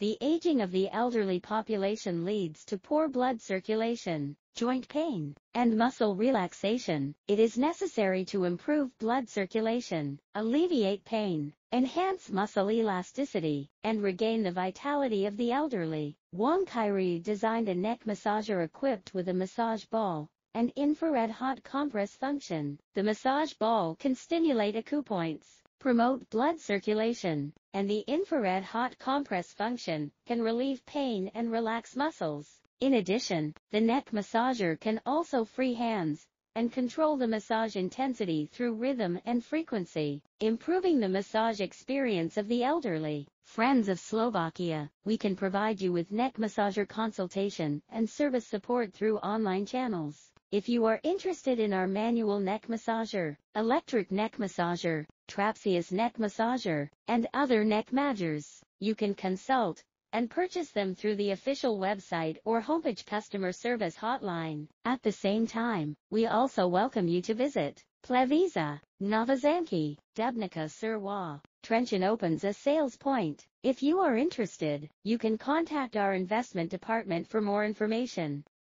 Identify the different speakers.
Speaker 1: The aging of the elderly population leads to poor blood circulation, joint pain, and muscle relaxation. It is necessary to improve blood circulation, alleviate pain, enhance muscle elasticity, and regain the vitality of the elderly. Wang Qirui designed a neck massager equipped with a massage ball, and infrared hot compress function. The massage ball can stimulate acupoints, promote blood circulation, and the infrared hot compress function can relieve pain and relax muscles. In addition, the neck massager can also free hands and control the massage intensity through rhythm and frequency, improving the massage experience of the elderly. Friends of Slovakia, we can provide you with neck massager consultation and service support through online channels. If you are interested in our manual neck massager, electric neck massager, trapezius neck massager, and other neck massagers, you can consult and purchase them through the official website or homepage customer service hotline. At the same time, we also welcome you to visit Pleviza, Novozamki, Dubnica Surwa. Trenchin opens a sales point. If you are interested, you can contact our investment department for more information.